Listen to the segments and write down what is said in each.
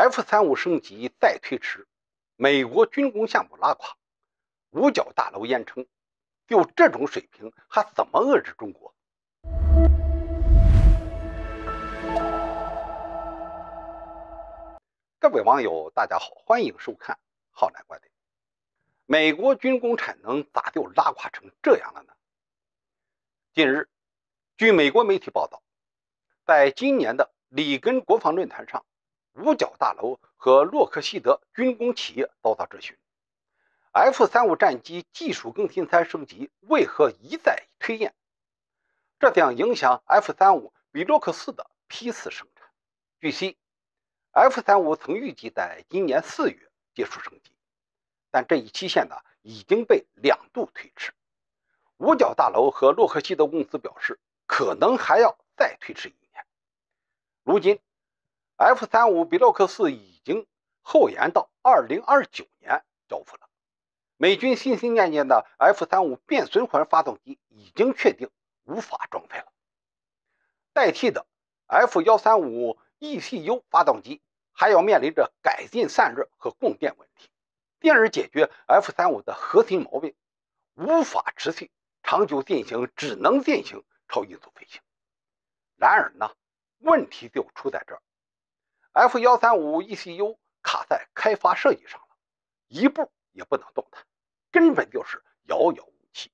F 三五升级再推迟，美国军工项目拉垮，五角大楼淹城，就这种水平还怎么遏制中国？各位网友，大家好，欢迎收看《浩南观点》。美国军工产能咋就拉垮成这样了呢？近日，据美国媒体报道，在今年的里根国防论坛上，五角大楼和洛克希德军工企业遭到质询：F 三五战机技术更新才升级，为何一再推延？这将影响 F 三五比洛克四的批次生产。据悉。F 三五曾预计在今年四月结束升级，但这一期限呢已经被两度推迟。五角大楼和洛克希德公司表示，可能还要再推迟一年。如今，F 三五比洛克四已经后延到二零二九年交付了。美军心心念念的 F 三五变循环发动机已经确定无法装配了，代替的 F 幺三五 ECU 发动机。还要面临着改进散热和供电问题，进而解决 F 三五的核心毛病，无法持续长久进行，只能进行超音速飞行。然而呢，问题就出在这儿，F 幺三五 ECU 卡在开发设计上了，一步也不能动弹，根本就是遥遥无期。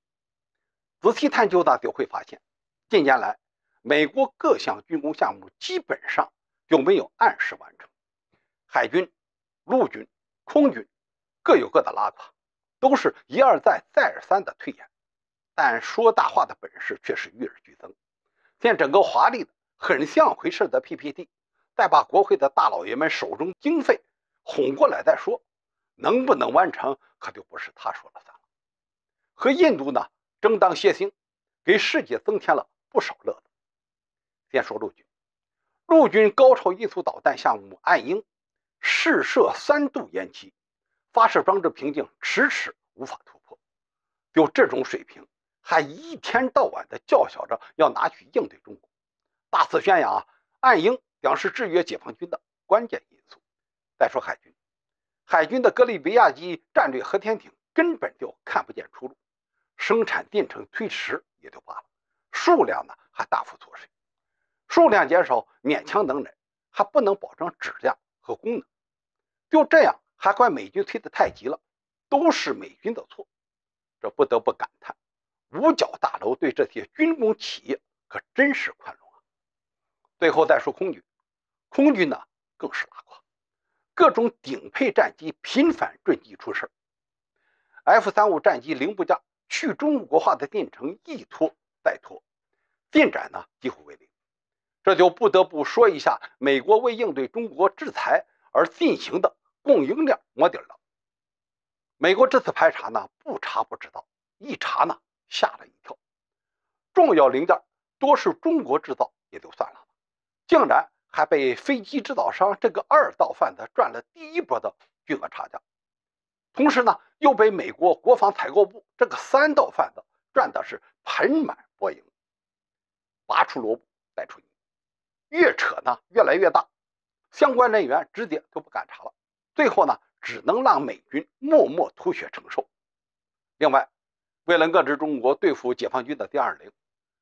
仔细探究呢，就会发现，近年来美国各项军工项目基本上就没有按时完成。海军、陆军、空军各有各的拉垮，都是一而再、再而三的推延，但说大话的本事却是与日俱增。见整个华丽的、很像回事的 PPT，再把国会的大老爷们手中经费哄过来再说，能不能完成可就不是他说了算了。和印度呢争当谐星，给世界增添了不少乐子。先说陆军，陆军高超音速导弹项目“暗鹰”。试射三度延期，发射装置瓶颈迟迟无法突破。就这种水平，还一天到晚的叫嚣着要拿去应对中国，大肆宣扬啊，暗鹰将是制约解放军的关键因素。再说海军，海军的格里比亚级战略核潜艇根本就看不见出路，生产进程推迟也就罢了，数量呢还大幅缩水，数量减少勉强能忍，还不能保证质量和功能。就这样，还怪美军推得太急了，都是美军的错。这不得不感叹，五角大楼对这些军工企业可真是宽容啊。最后再说空军，空军呢更是拉胯，各种顶配战机频繁坠机出事 f 三五战机零部件去中国化的进程一拖再拖，进展呢几乎为零。这就不得不说一下美国为应对中国制裁而进行的。供应链摸底了。美国这次排查呢，不查不知道，一查呢，吓了一跳。重要零件多是中国制造也就算了，竟然还被飞机制造商这个二道贩子赚了第一波的巨额差价，同时呢，又被美国国防采购部这个三道贩子赚的是盆满钵盈。拔出萝卜带出泥，越扯呢越来越大，相关人员直接都不敢查了。最后呢，只能让美军默默吐血承受。另外，为了遏制中国对付解放军的第二零，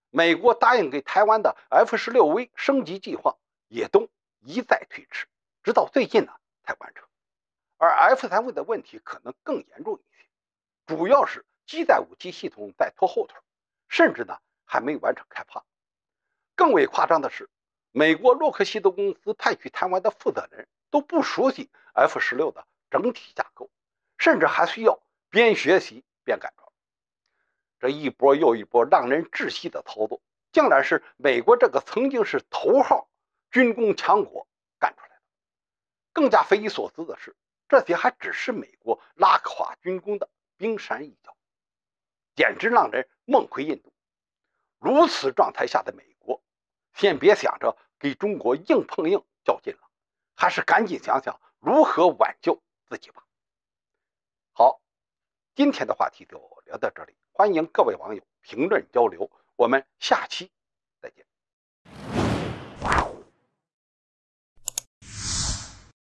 美国答应给台湾的 F 十六 V 升级计划也都一再推迟，直到最近呢才完成。而 F 三 V 的问题可能更严重一些，主要是机载武器系统在拖后腿，甚至呢还没完成开发。更为夸张的是，美国洛克希德公司派去台湾的负责人。都不熟悉 F 十六的整体架构，甚至还需要边学习边改装。这一波又一波让人窒息的操作，竟然是美国这个曾经是头号军工强国干出来的。更加匪夷所思的是，这些还只是美国拉垮军工的冰山一角，简直让人梦回印度。如此状态下的美国，先别想着给中国硬碰硬较劲了。还是赶紧想想如何挽救自己吧。好，今天的话题就聊到这里，欢迎各位网友评论交流，我们下期